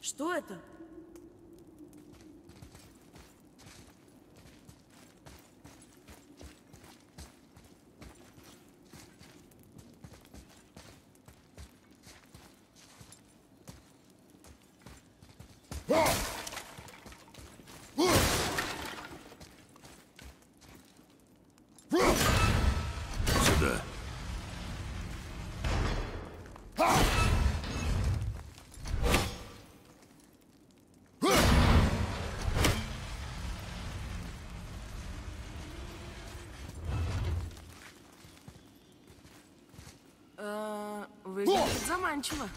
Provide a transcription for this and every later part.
Что это? Сюда. Э, выглядит заманчиво.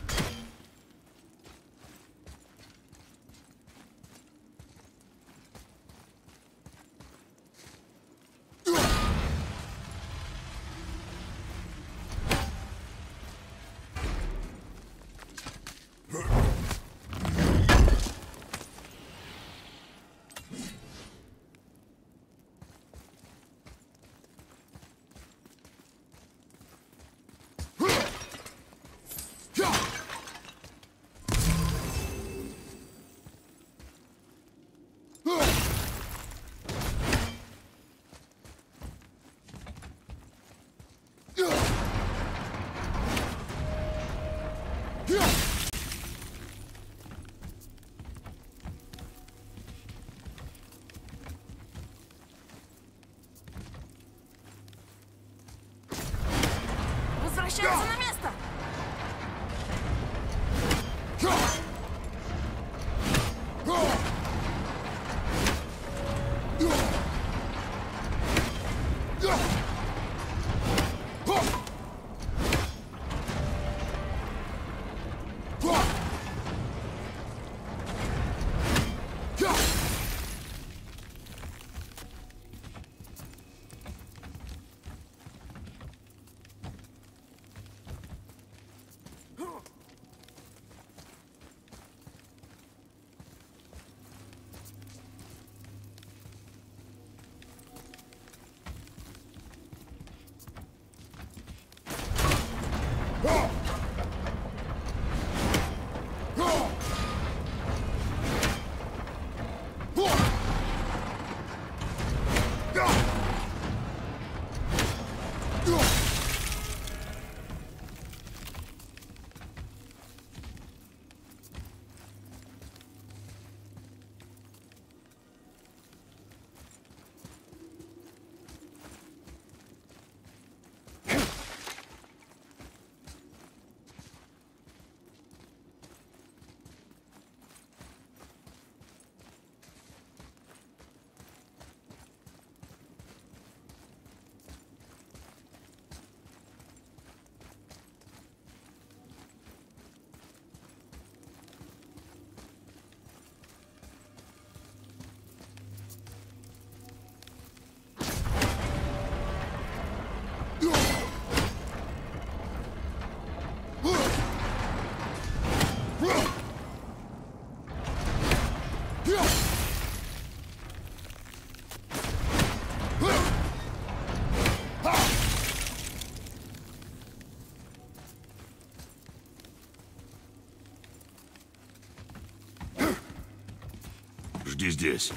Жди здесь.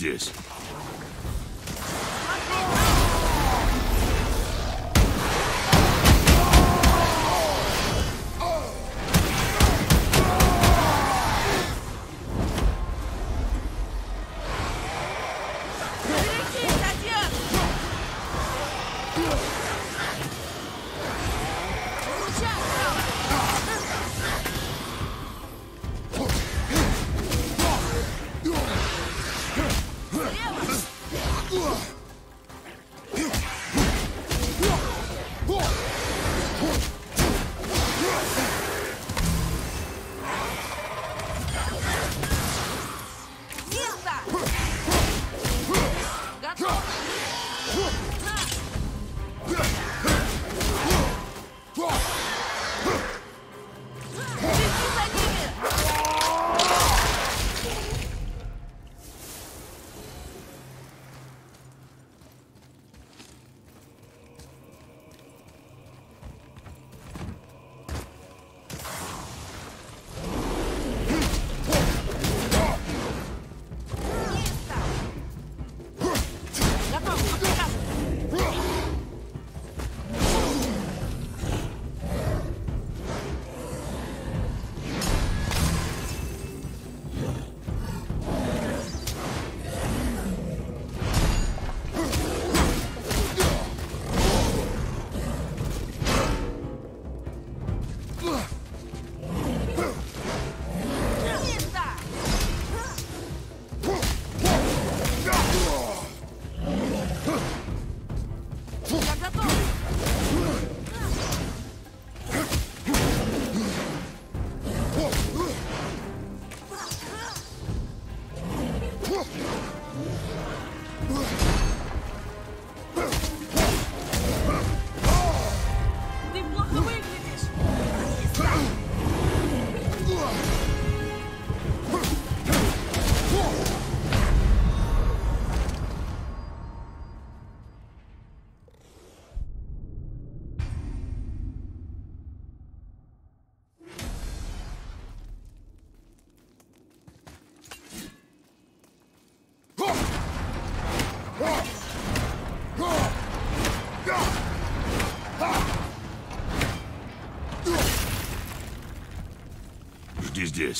Здесь. That's. Жди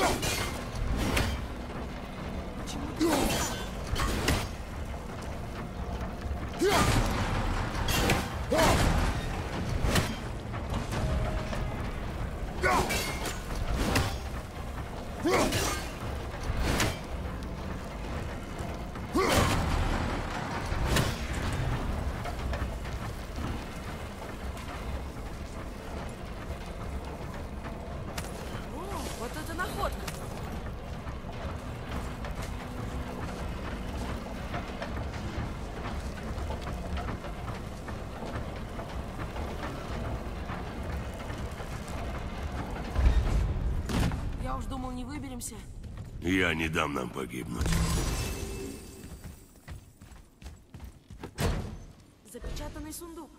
Go! Думал, не выберемся. Я не дам нам погибнуть. Запечатанный сундук.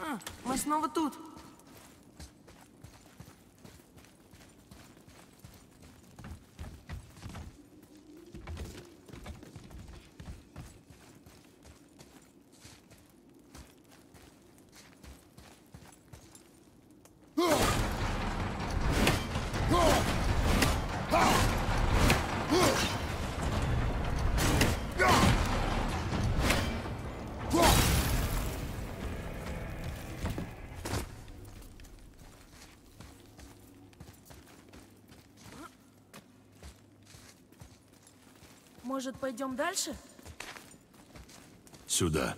А, мы снова тут. Может, пойдем дальше? Сюда.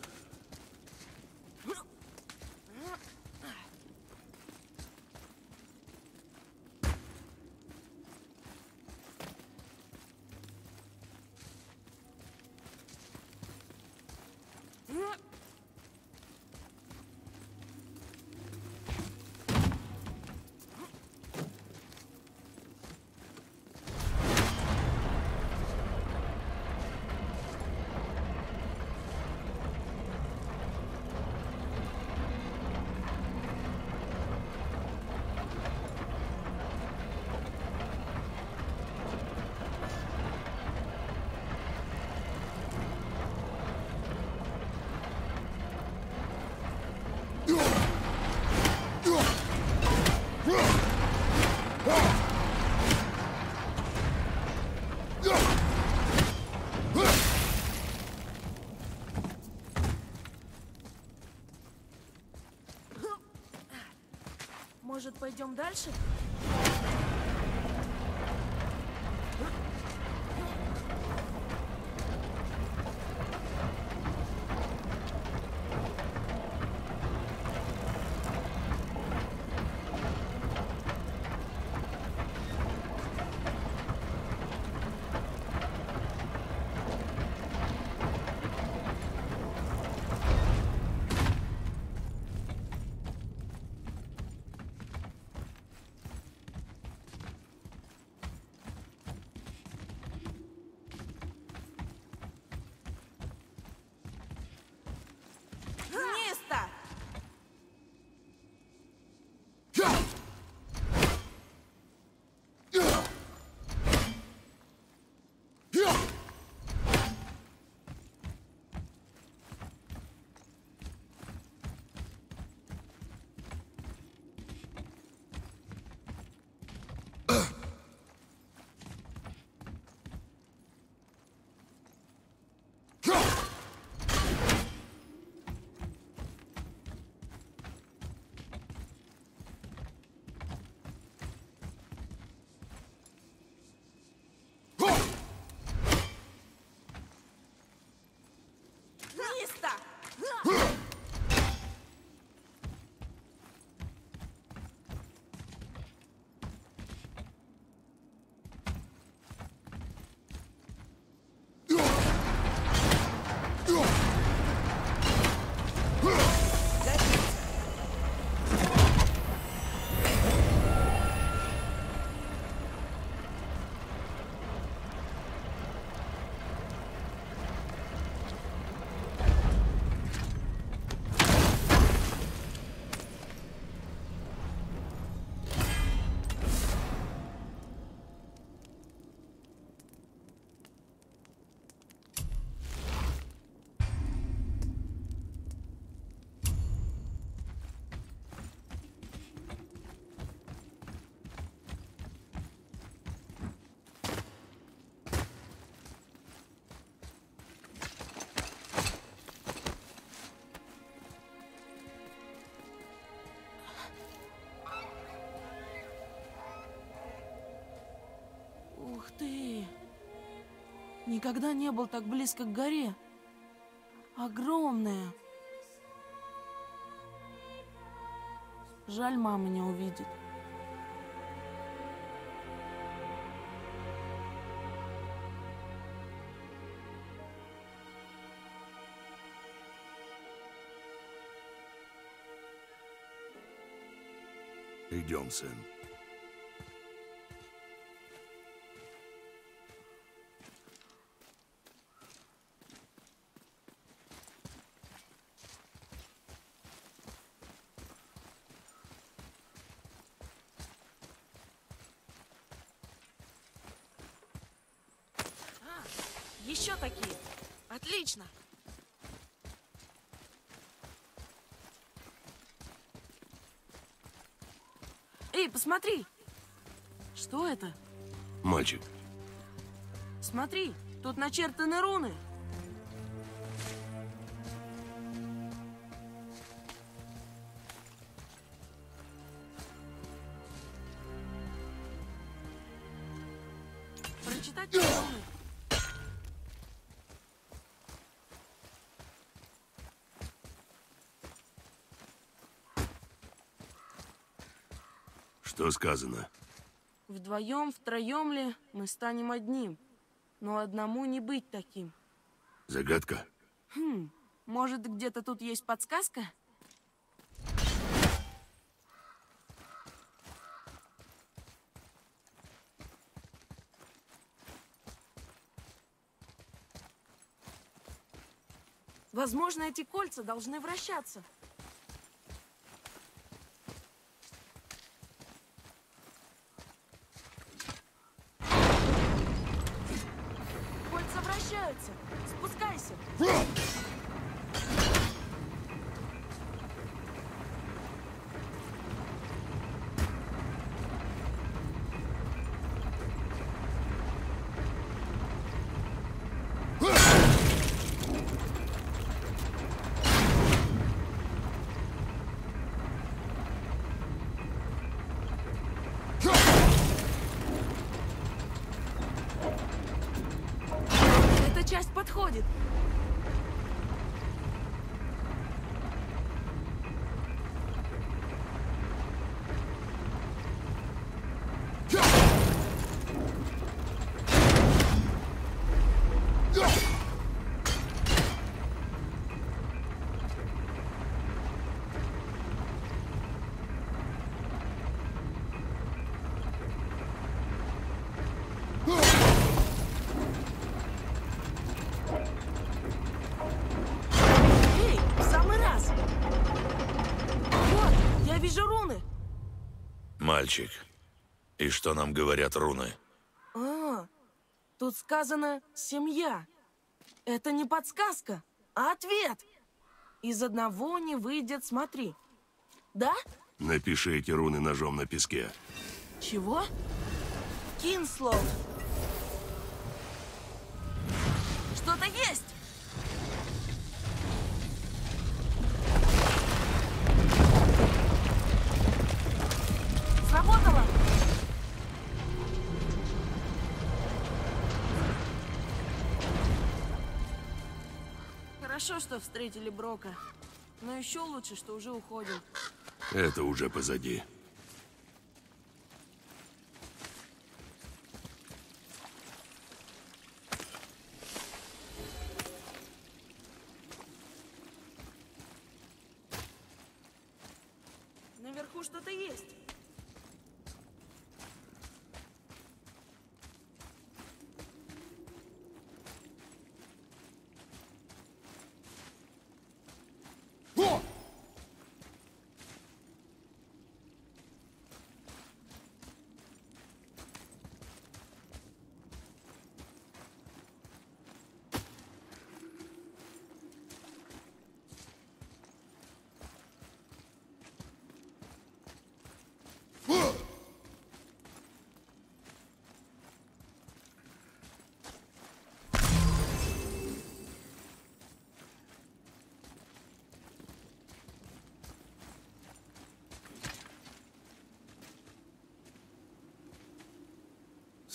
Может, пойдем дальше? Lista! Hum. Никогда не был так близко к горе. Огромная. Жаль, мама не увидит. Идем, сын. Еще такие. Отлично. Эй, посмотри. Что это? Мальчик, Смотри, тут начертаны руны. Что сказано? Вдвоем, втроем ли мы станем одним, но одному не быть таким. Загадка? Хм, может, где-то тут есть подсказка? Возможно, эти кольца должны вращаться. Мальчик, и что нам говорят руны? А, тут сказано «семья». Это не подсказка, а ответ. Из одного не выйдет, смотри. Да? Напиши эти руны ножом на песке. Чего? Кинслоу. Что-то есть! Хорошо, что встретили Брока. Но еще лучше, что уже уходим. Это уже позади. Наверху что-то есть.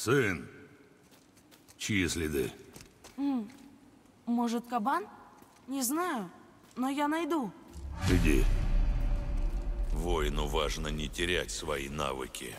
Сын, чьи следы? Может, кабан? Не знаю, но я найду. Иди. Воину важно не терять свои навыки.